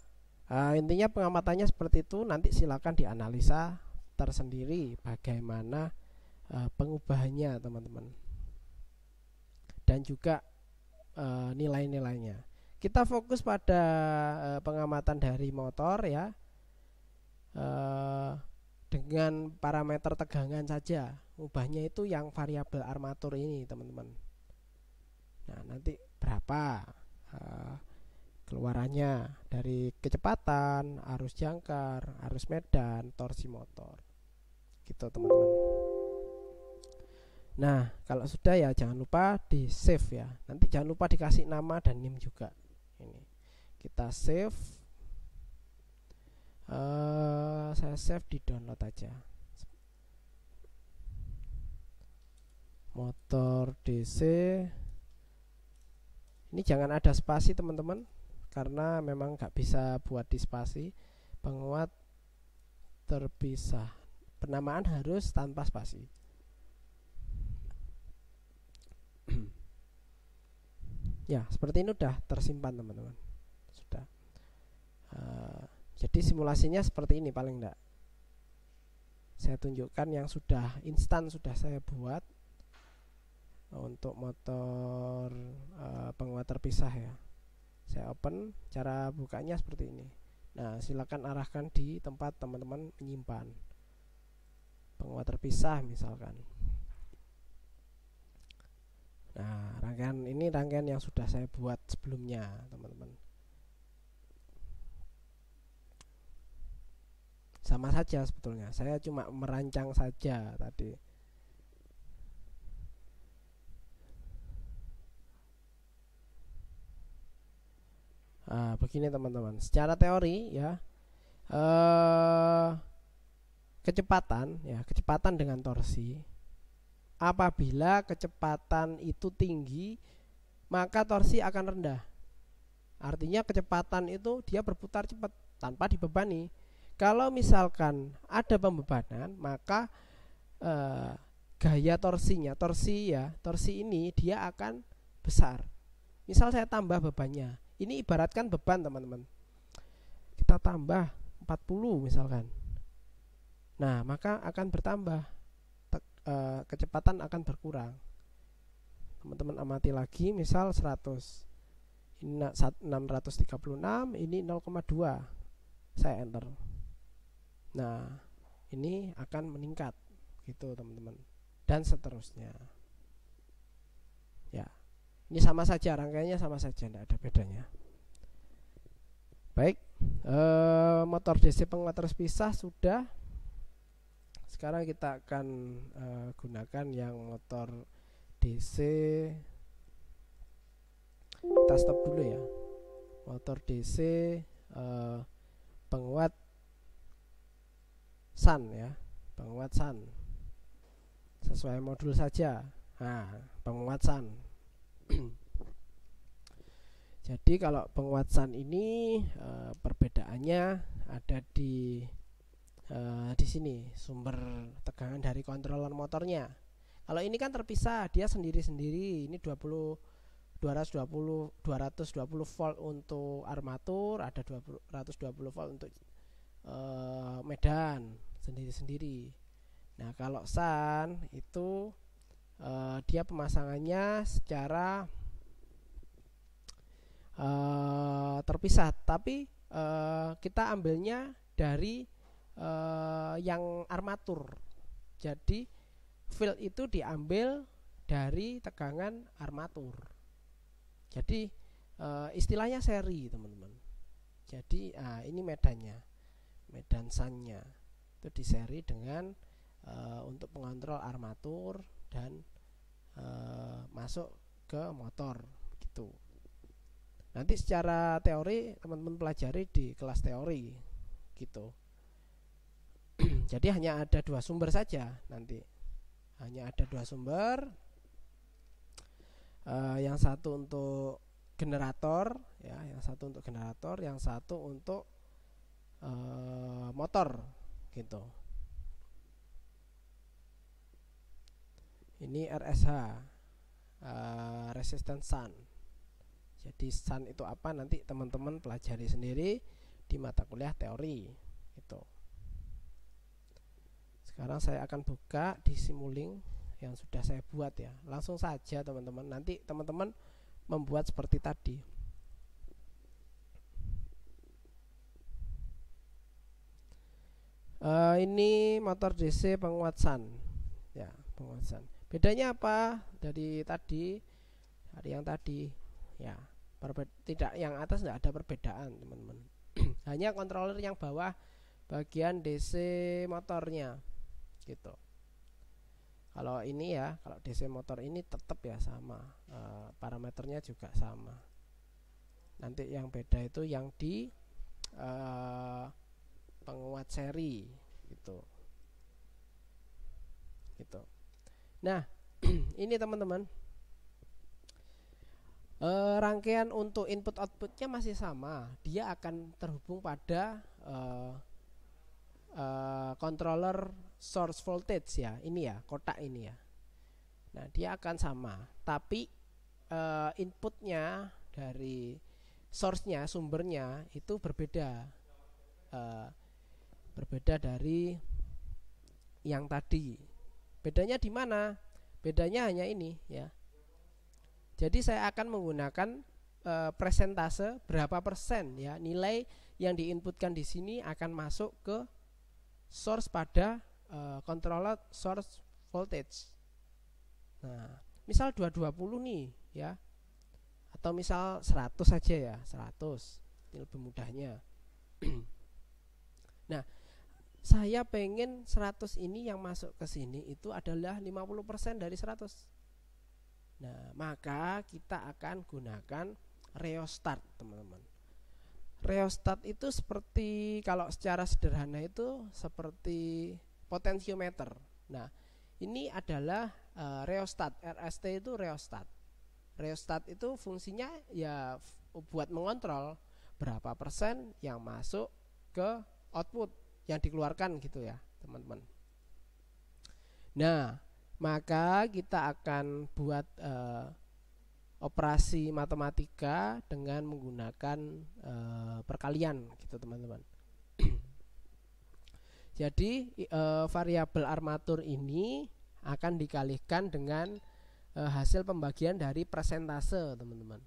uh, intinya pengamatannya seperti itu. Nanti silakan dianalisa tersendiri bagaimana uh, pengubahannya teman-teman. Dan juga uh, nilai-nilainya. Kita fokus pada uh, pengamatan dari motor ya. Uh, dengan parameter tegangan saja ubahnya itu yang variabel armatur ini teman-teman. Nah nanti berapa uh, keluarannya? Dari kecepatan arus jangkar arus medan torsi motor. Gitu teman-teman. Nah kalau sudah ya jangan lupa di save ya. Nanti jangan lupa dikasih nama dan NIM juga. Ini. Kita save. Uh, saya save di download aja motor DC ini jangan ada spasi teman-teman karena memang nggak bisa buat di spasi. Penguat terpisah. Penamaan harus tanpa spasi. Ya seperti ini udah tersimpan teman-teman. Sudah. Uh, jadi simulasinya seperti ini paling enggak saya tunjukkan yang sudah instan sudah saya buat untuk motor uh, penguat terpisah ya. Saya open cara bukanya seperti ini. Nah silakan arahkan di tempat teman-teman menyimpan. Penguat terpisah misalkan. Nah rangkaian ini rangkaian yang sudah saya buat sebelumnya teman-teman. Sama saja sebetulnya. Saya cuma merancang saja tadi Nah, begini teman-teman. Secara teori ya eh, kecepatan ya kecepatan dengan torsi apabila kecepatan itu tinggi maka torsi akan rendah. Artinya kecepatan itu dia berputar cepat tanpa dibebani. Kalau misalkan ada pembebanan maka eh, gaya torsinya, torsi ya, torsi ini dia akan besar. Misal saya tambah bebannya, ini ibaratkan beban teman-teman. Kita tambah 40 misalkan. Nah, maka akan bertambah Tek, e, kecepatan akan berkurang. Teman-teman amati lagi misal 100. Ini 636, ini 0,2. Saya enter. Nah, ini akan meningkat gitu teman-teman. Dan seterusnya. Ya. Ini sama saja rangkaiannya sama saja, tidak ada bedanya. Baik, eh, motor DC penguat terpisah sudah. Sekarang kita akan eh, gunakan yang motor DC. Kita stop dulu ya. Motor DC eh, penguat SAN ya, penguat SAN. Sesuai modul saja. Nah, penguat SAN jadi kalau penguatan ini e, perbedaannya ada di e, di sini sumber tegangan dari kontroler motornya. Kalau ini kan terpisah, dia sendiri-sendiri. Ini 20 220 220 volt untuk armatur, ada 220 volt untuk e, medan sendiri-sendiri. Nah, kalau SAN itu uh, dia pemasangannya secara uh, terpisah. Tapi uh, kita ambilnya dari uh, yang armatur. Jadi field itu diambil dari tegangan armatur. Jadi uh, istilahnya seri teman-teman. Jadi uh, ini medannya medan sannya itu diseri dengan uh, untuk pengontrol armatur dan e, masuk ke motor gitu. Nanti secara teori teman-teman pelajari di kelas teori gitu. Jadi hanya ada dua sumber saja nanti. Hanya ada dua sumber. E, yang satu untuk generator ya, yang satu untuk generator, yang satu untuk e, motor gitu. Ini RSH uh, resistance sun. Jadi sun itu apa? Nanti teman-teman pelajari sendiri di mata kuliah teori itu sekarang saya akan buka di Simulink yang sudah saya buat ya. Langsung saja teman-teman. Nanti teman-teman membuat seperti tadi. Uh, ini motor DC penguat sun. Ya penguat bedanya apa? Dari tadi dari yang tadi. Ya tidak yang atas tidak ada perbedaan teman-teman. Hanya controller yang bawah bagian DC motornya gitu. Kalau ini ya kalau DC motor ini tetap ya sama e, parameternya juga sama. Nanti yang beda itu yang di e, penguat seri gitu. Gitu nah ini teman-teman. E, rangkaian untuk input outputnya masih sama. Dia akan terhubung pada e, e, controller source voltage ya. Ini ya kotak ini ya. Nah dia akan sama. Tapi e, inputnya dari source-nya sumbernya itu berbeda. E, berbeda dari yang tadi bedanya di mana? Bedanya hanya ini ya. Jadi saya akan menggunakan e, presentase berapa persen ya. Nilai yang diinputkan di sini akan masuk ke source pada e, controller source voltage. Nah misal 220 nih ya. Atau misal 100 saja ya 100 ini lebih mudahnya. Nah saya pengen 100 ini yang masuk ke sini itu adalah 50% dari 100 nah maka kita akan gunakan reostat teman-teman. Reostat itu seperti kalau secara sederhana itu seperti potensiometer nah ini adalah uh, reostat RST itu reostat reostat itu fungsinya ya buat mengontrol berapa persen yang masuk ke output yang dikeluarkan gitu ya teman-teman. Nah maka kita akan buat uh, operasi matematika dengan menggunakan uh, perkalian gitu teman-teman. Jadi uh, variabel armatur ini akan dikalikan dengan uh, hasil pembagian dari persentase teman-teman.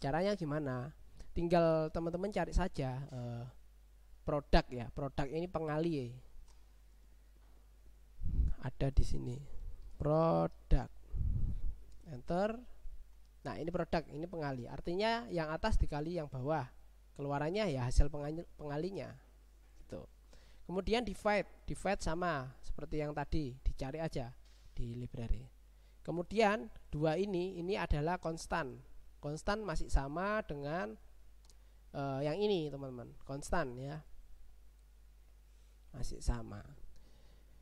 Caranya gimana? Tinggal teman-teman cari saja uh, produk ya produk ini pengali ya. ada di sini. Produk. Enter. Nah ini produk ini pengali artinya yang atas dikali yang bawah. Keluarannya ya hasil pengali, pengalinya. Itu kemudian divide divide sama seperti yang tadi dicari aja di library. Kemudian dua ini ini adalah konstan. Konstan masih sama dengan uh, yang ini teman-teman. Konstan ya masih sama.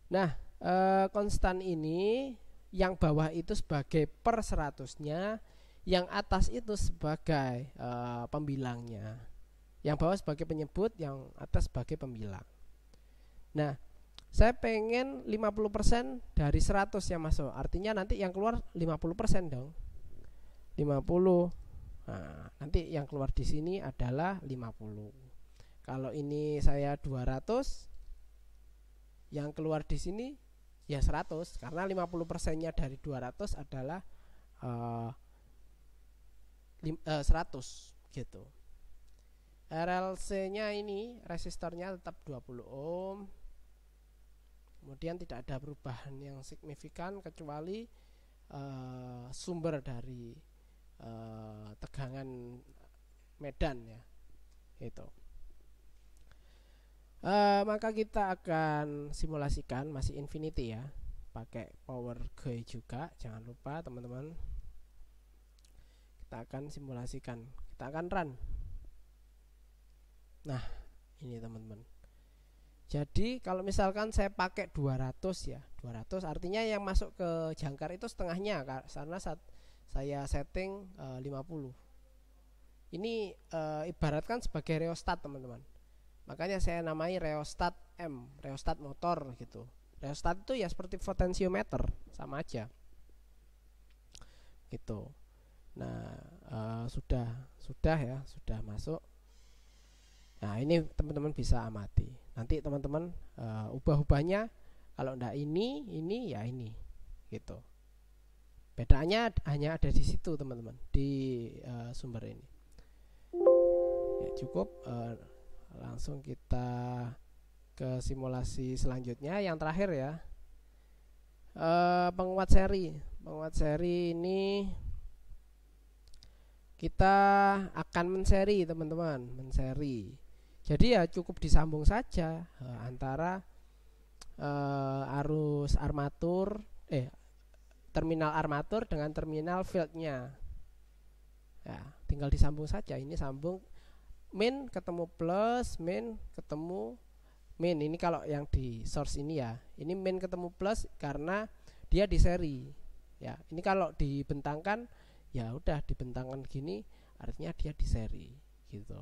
Nah, e, konstan ini yang bawah itu sebagai per seratusnya, yang atas itu sebagai e, pembilangnya. Yang bawah sebagai penyebut, yang atas sebagai pembilang. Nah, saya pengen 50% dari 100 yang masuk. Artinya nanti yang keluar 50% dong. 50. Nah, nanti yang keluar di sini adalah 50. Kalau ini saya 200 yang keluar di sini ya 100 karena 50 persennya dari 200 adalah uh, lim, uh, 100 gitu. RLC nya ini resistornya tetap 20 ohm. Kemudian tidak ada perubahan yang signifikan kecuali uh, sumber dari uh, tegangan medan ya itu uh, maka kita akan simulasikan masih infinity ya. Pakai power GUI juga jangan lupa teman-teman. Kita akan simulasikan. Kita akan run. Nah ini teman-teman. Jadi kalau misalkan saya pakai 200 ya 200 artinya yang masuk ke jangkar itu setengahnya karena saat saya setting e, uh, 50 ini uh, ibaratkan sebagai reostat teman-teman Makanya saya namai reostat M, reostat motor gitu. Reostat itu ya seperti potensiometer, sama aja. Gitu. Nah, e, sudah sudah ya sudah masuk. Nah ini teman-teman bisa amati. Nanti teman-teman uh, ubah-ubahnya. Kalau ndak ini ini ya ini. Gitu. Bedanya hanya ada di situ teman-teman. Di uh, sumber ini. Ya cukup uh, langsung kita ke simulasi selanjutnya. Yang terakhir ya. Uh, penguat seri. Penguat seri ini kita akan menseri teman-teman. Menseri. Jadi ya cukup disambung saja uh, antara uh, arus armatur eh terminal armatur dengan terminal fieldnya. Ya tinggal disambung saja. Ini sambung min ketemu plus min ketemu min. Ini kalau yang di source ini ya. Ini min ketemu plus karena dia di seri ya. Ini kalau dibentangkan ya udah dibentangkan gini artinya dia di seri gitu.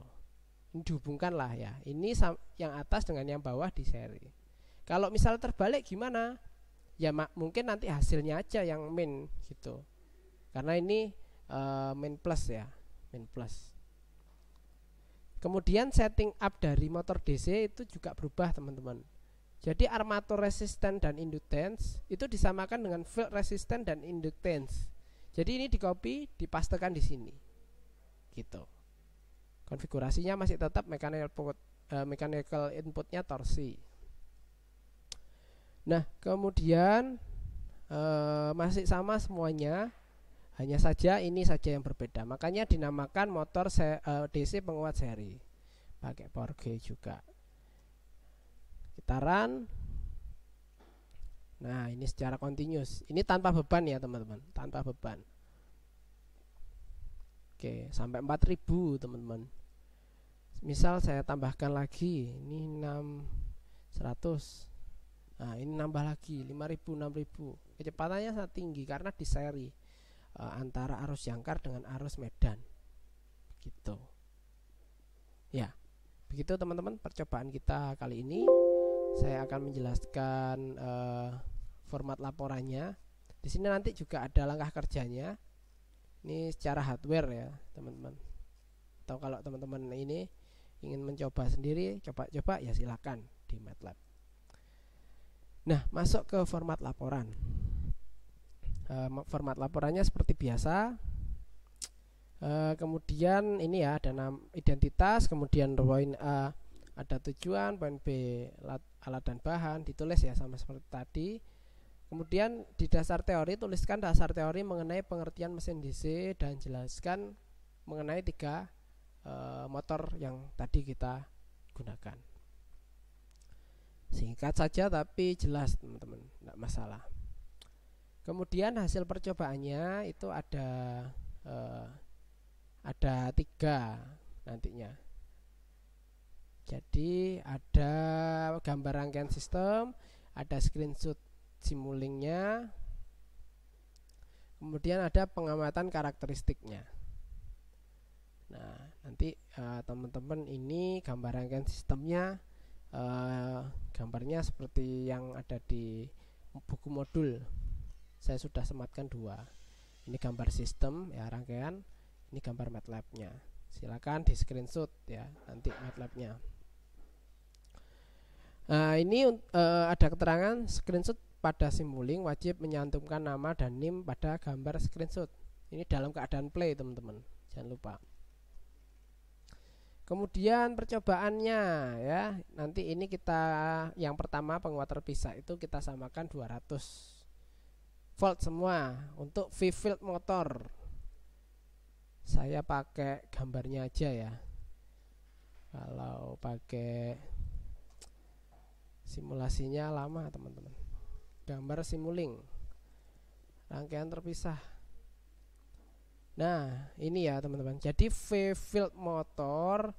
Ini dihubungkan lah ya. Ini yang atas dengan yang bawah di seri. Kalau misal terbalik gimana? Ya mungkin nanti hasilnya aja yang min gitu. Karena ini uh, min plus ya min plus kemudian setting up dari motor DC itu juga berubah teman-teman. Jadi armatur resisten dan inductance itu disamakan dengan field resisten dan inductance. Jadi ini di copy dipastekan di sini. Gitu. Konfigurasinya masih tetap mechanical, uh, mechanical inputnya torsi. Nah, kemudian e, masih sama semuanya, hanya saja ini saja yang berbeda. Makanya dinamakan motor se, e, DC penguat seri. Pakai power G juga. Gitaran. Nah, ini secara continuous. Ini tanpa beban ya, teman-teman, tanpa beban. Oke, sampai 4000, teman-teman. Misal saya tambahkan lagi, ini 6 100 Nah, ini nambah lagi 5000 6000. Kecepatannya sangat tinggi karena di seri uh, antara arus jangkar dengan arus medan. Begitu. Ya. Begitu teman-teman percobaan kita kali ini. Saya akan menjelaskan uh, format laporannya. Di sini nanti juga ada langkah kerjanya. Ini secara hardware ya, teman-teman. Atau kalau teman-teman ini ingin mencoba sendiri, coba-coba ya silakan di MATLAB. Nah, masuk ke format laporan. Uh, format laporannya seperti biasa. Uh, kemudian ini ya ada identitas, kemudian poin A ada tujuan, poin B alat, alat dan bahan ditulis ya sama seperti tadi. Kemudian di dasar teori tuliskan dasar teori mengenai pengertian mesin DC dan jelaskan mengenai tiga uh, motor yang tadi kita gunakan. Singkat saja tapi jelas teman-teman, tidak masalah. Kemudian hasil percobaannya itu ada eh, ada tiga nantinya. Jadi ada gambar rangkaian sistem, ada screenshot simulingnya, kemudian ada pengamatan karakteristiknya. Nah, nanti eh, teman-teman ini gambar rangkaian sistemnya uh, gambarnya seperti yang ada di buku modul saya sudah sematkan dua ini gambar sistem ya rangkaian ini gambar MATLAB-nya silakan di screenshot ya nanti MATLAB-nya Nah, ini uh, ada keterangan screenshot pada simuling wajib menyantumkan nama dan NIM pada gambar screenshot. Ini dalam keadaan play, teman-teman. Jangan lupa. Kemudian percobaannya ya, nanti ini kita yang pertama penguat terpisah itu kita samakan 200 volt semua untuk V-field motor. Saya pakai gambarnya aja ya. Kalau pakai simulasinya lama teman-teman. Gambar simuling rangkaian terpisah. Nah, ini ya teman-teman. Jadi V field motor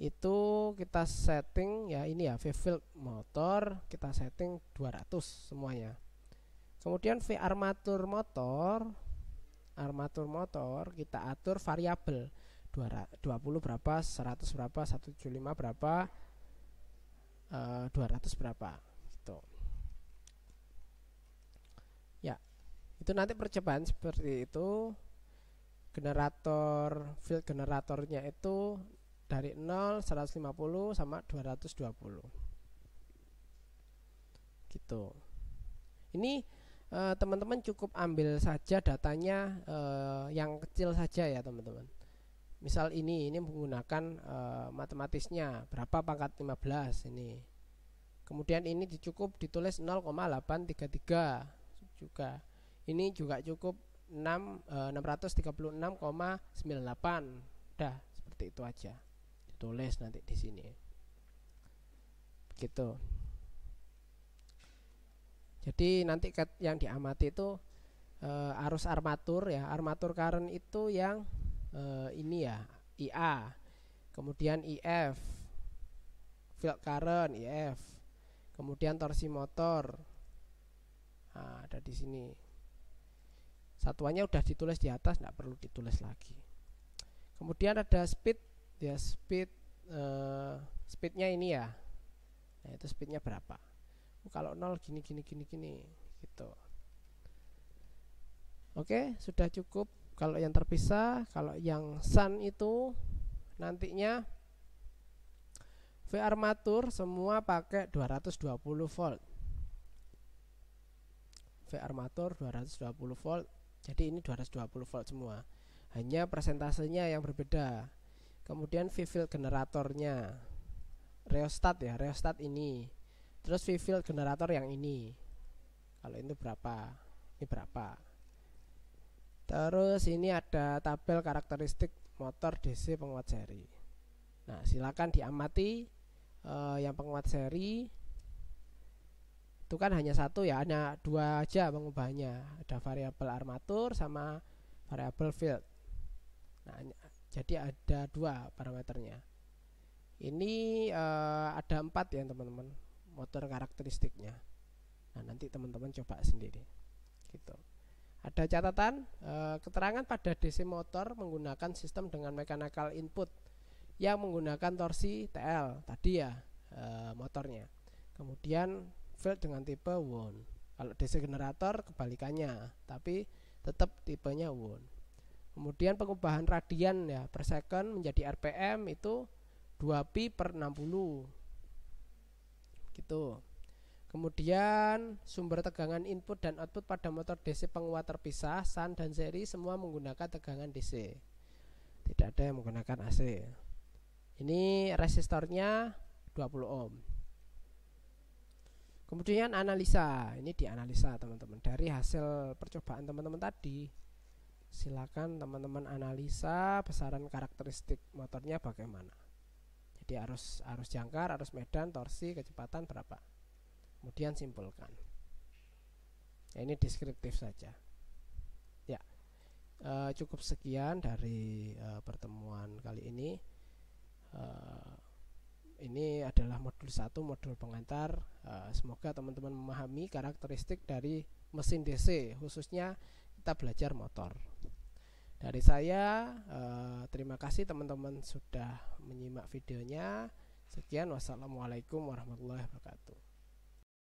itu kita setting ya ini ya V field motor kita setting 200 semuanya. Kemudian V armatur motor armatur motor kita atur variabel 20 berapa, 100 berapa, 175 berapa, uh, eh, 200 berapa gitu. Ya. Itu nanti percobaan seperti itu generator field generatornya itu dari 0 150 sama 220 gitu ini teman-teman uh, cukup ambil saja datanya uh, yang kecil saja ya teman-teman. Misal ini ini menggunakan uh, matematisnya. Berapa pangkat 15 ini? Kemudian ini cukup ditulis 0,833 juga. Ini juga cukup 6 eh, 636,98 dah seperti itu aja. Ditulis nanti di sini. Gitu jadi nanti yang diamati itu eh, arus armatur ya. Armatur current itu yang eh, ini ya IA kemudian IF field current IF kemudian torsi motor. Nah, ada di sini. Satuannya udah ditulis di atas tidak perlu ditulis lagi. Kemudian ada speed ya speed uh, speednya ini ya. Nah itu speednya berapa kalau nol gini gini gini gini gitu. Oke sudah cukup. Kalau yang terpisah kalau yang sun itu nantinya V armatur semua pakai 220 volt. V armatur 220 volt. Jadi ini 220 volt semua. Hanya persentasenya yang berbeda. Kemudian V-field generatornya. Reostat ya reostat ini terus V-field generator yang ini. Kalau itu berapa? Ini berapa? Terus ini ada tabel karakteristik motor DC penguat seri. Nah silakan diamati eh, yang penguat seri. Itu kan hanya satu ya hanya dua aja mengubahnya ada variabel armatur sama variabel field. Nah jadi ada dua parameternya. Ini uh, ada empat ya teman-teman motor karakteristiknya. Nah nanti teman-teman coba sendiri. Gitu. Ada catatan uh, keterangan pada DC motor menggunakan sistem dengan mechanical input yang menggunakan torsi TL tadi ya uh, motornya. Kemudian field dengan tipe wound kalau DC generator kebalikannya tapi tetap tipenya wound kemudian pengubahan radian ya per second menjadi RPM itu 2pi per 60 gitu. Kemudian sumber tegangan input dan output pada motor DC penguat terpisah SAN dan seri semua menggunakan tegangan DC tidak ada yang menggunakan AC ini resistornya 20 ohm. Kemudian analisa, ini dianalisa teman-teman. Dari hasil percobaan teman-teman tadi. Silakan teman-teman analisa besaran karakteristik motornya bagaimana. Jadi arus arus jangkar, arus medan, torsi, kecepatan berapa. Kemudian simpulkan. Ya, ini deskriptif saja. Ya, e, cukup sekian dari e, pertemuan kali ini. E, ini adalah modul satu modul pengantar uh, semoga teman-teman memahami karakteristik dari mesin DC khususnya kita belajar motor dari saya uh, terima kasih teman-teman sudah menyimak videonya. Sekian wassalamualaikum warahmatullahi wabarakatuh